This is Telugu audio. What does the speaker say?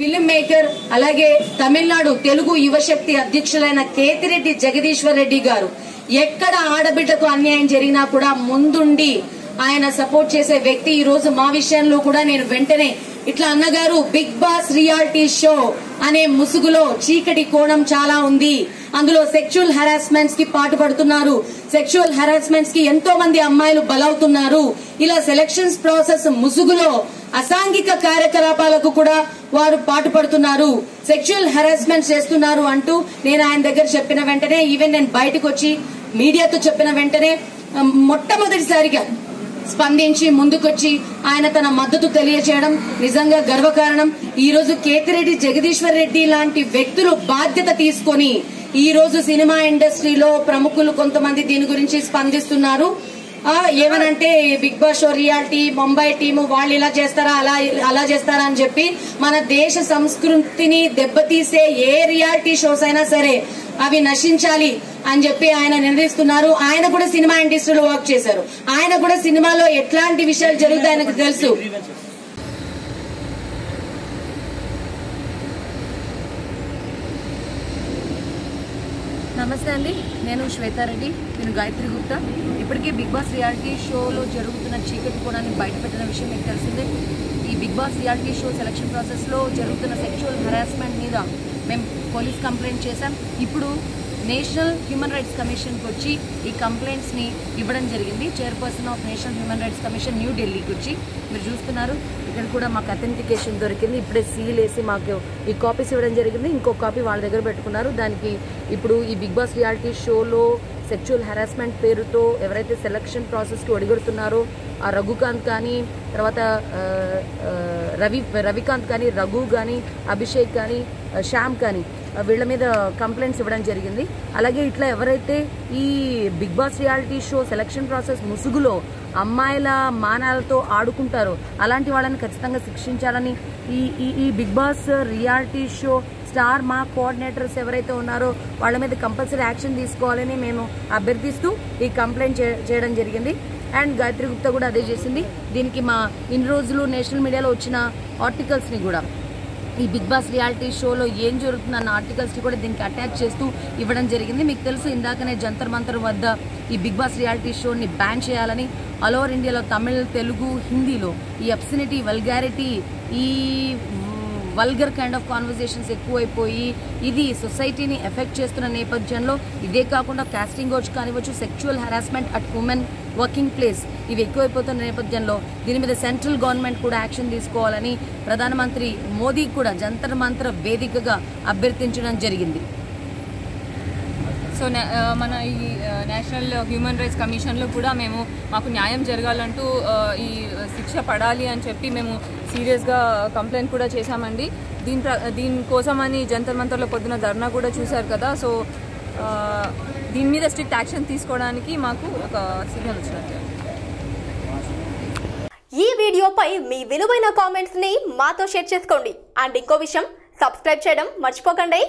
ఫిల్మ్ మేకర్ అలాగే తమిళనాడు తెలుగు యువశక్తి అధ్యక్షులైన కేతిరెడ్డి జగదీశ్వర్ రెడ్డి గారు. ఎక్కడ ఆడబిడ్డకు అన్యాయం జరిగినా కూడా ముందుండి ఆయన సపోర్ట్ చేసే వ్యక్తి ఈ రోజు మా విషయంలో కూడా నేను వెంటనే ఇట్లా అన్నగారు బిగ్ బాస్ రియాలిటీ షో అనే ముసుగులో చీకటి కోణం చాలా ఉంది. అందులో సెక్షువల్ హెరాస్మెంట్స్కి పాటుపడుతున్నారు సెక్షువల్ హెరాస్మెంట్స్కి ఎంతో మంది అమ్మాయిలు బలవుతున్నారు. ఇలా సెలక్షన్స్ ప్రాసెస్ ముసుగులో అసాంఘిక కార్యకలాపాలకు కూడా వారు పాటుపడుతున్నారు. సెక్షువల్ హెరాస్మెంట్ చేస్తున్నారు అంటూ నేను ఆయన దగ్గర చెప్పిన వెంటనే ఈవెన్ నేను బయటకు వచ్చి మీడియాతో చెప్పిన వెంటనే మొట్టమొదటిసారిగా స్పందించి ముందుకొచ్చి ఆయన తన మద్దతు తెలియజేయడం నిజంగా గర్వకారణం. ఈ రోజు కేతిరెడ్డి జగదీశ్వర్ రెడ్డి లాంటి వ్యక్తులు బాధ్యత తీసుకొని ఈ రోజు సినిమా ఇండస్ట్రీలో ప్రముఖులు కొంతమంది దీని గురించి స్పందిస్తున్నారు. ఏమనంటే Bigg Boss show reality Mumbai team వాళ్ళు ఇలా చేస్తారా అలా అలా చేస్తారా అని చెప్పి మన దేశ సంస్కృతిని దెబ్బతీసే ఏ రియాలిటీ షోస్ అయినా సరే అవి నశించాలి అని చెప్పి ఆయన నిర్ణయిస్తున్నారు. ఆయన కూడా సినిమా ఇండస్ట్రీలో వర్క్ చేశారు. ఆయన కూడా సినిమాలో ఎట్లాంటి విషయాలు జరుగుతాయి ఆయనకు తెలుసు. నమస్తే అండి. నేను శ్వేతారెడ్డి నేను గాయత్రి గుప్తా. ఇప్పటికే బిగ్ బాస్ రియాలిటీ షోలో జరుగుతున్న చీకటి కోణాన్ని బయటపెట్టిన విషయం మీకు తెలిసిందే. ఈ Bigg Boss reality show selection ప్రాసెస్లో జరుగుతున్న సెక్షువల్ హెరాస్మెంట్ మీద మేము పోలీస్ కంప్లైంట్ చేశాం. ఇప్పుడు నేషనల్ హ్యూమన్ రైట్స్ కమిషన్కి వచ్చి ఈ కంప్లైంట్స్ని ఇవ్వడం జరిగింది. Chairperson of national human rights commission న్యూఢిల్లీకి వచ్చి మీరు చూస్తున్నారు. ఇక్కడ కూడా మాకు అథెంటికేషన్ దొరికింది. ఇప్పుడే సీల్ వేసి మాకు ఈ కాపీస్ ఇవ్వడం జరిగింది. ఇంకో కాపీ వాళ్ళ దగ్గర పెట్టుకున్నారు. దానికి ఇప్పుడు ఈ బిగ్ బాస్ రియాలిటీ షోలో సెక్షువల్ హెరాస్మెంట్ పేరుతో ఎవరైతే సెలక్షన్ ప్రాసెస్కి ఒడిగడుతున్నారో ఆ రఘుకాంత్ కానీ తర్వాత రవి రవికాంత్ కానీ రఘు కానీ అభిషేక్ కానీ శ్యామ్ కానీ వీళ్ళ మీద కంప్లైంట్స్ ఇవ్వడం జరిగింది. అలాగే ఇట్లా ఎవరైతే ఈ Bigg Boss reality show selection process ముసుగులో అమ్మాయిల మానాలతో ఆడుకుంటారో అలాంటి వాళ్ళని ఖచ్చితంగా శిక్షించాలని ఈ ఈ ఈ Bigg Boss reality show star Maa coordinators ఎవరైతే ఉన్నారో వాళ్ళ మీద కంపల్సరీ యాక్షన్ తీసుకోవాలని మేము అభ్యర్థిస్తూ ఈ కంప్లైంట్ చే- చేయడం జరిగింది. అండ్ గాయత్రి గుప్తా కూడా అదే చేసింది. దీనికి మా ఇన్ని రోజులు నేషనల్ మీడియాలో వచ్చిన ఆర్టికల్స్ని కూడా. ఈ బిగ్ బాస్ రియాలిటీ షోలో ఏం జరుగుతుంది అన్న ఆర్టికల్స్ని కూడా దీనికి అటాచ్ చేస్తూ ఇవ్వడం జరిగింది. మీకు తెలుసు ఇందాకనే జంతర్ మంతర్ వద్ద ఈ బిగ్ బాస్ రియాలిటీ షోని బ్యాన్ చేయాలని ఆల్ ఓవర్ ఇండియాలో తమిళ్ తెలుగు హిందీలో ఈ అబ్సినిటీ వల్గారిటీ ఈ వల్గర్ కైండ్ ఆఫ్ కాన్వర్జేషన్స్ ఎక్కువైపోయి ఇది సొసైటీని ఎఫెక్ట్ చేస్తున్న నేపథ్యంలో ఇదే కాకుండా కాస్టింగ్ వచ్చి కానివ్వచ్చు sexual harassment at women working place ఇవి ఎక్కువైపోతున్న నేపథ్యంలో దీని మీద సెంట్రల్ గవర్నమెంట్ కూడా యాక్షన్ తీసుకోవాలని ప్రధానమంత్రి మోదీ కూడా జంతర్ మంత్ర వేదికగా అభ్యర్థించడం జరిగింది. సో నే- మన ఈ నేషనల్ హ్యూమన్ రైట్స్ కమిషన్లో కూడా మేము మాకు న్యాయం జరగాలంటూ ఈ శిక్ష పడాలి అని చెప్పి మేము సీరియస్గా కంప్లైంట్ కూడా చేశామండి. దీని ప్ర దీనికోసమని జంతర్ మంతర్లో పొద్దున ధర్నా కూడా చూశారు కదా సో దీని మీద స్ట్రిక్ట్ యాక్షన్ తీసుకోవడానికి మాకు ఒక సిగ్నల్ వచ్చినట్టు. ఈ వీడియోపై మీ విలువైన కామెంట్స్ని మాతో షేర్ చేసుకోండి. అండ్ ఇంకో విషయం సబ్స్క్రైబ్ చేయడం మర్చిపోకండి.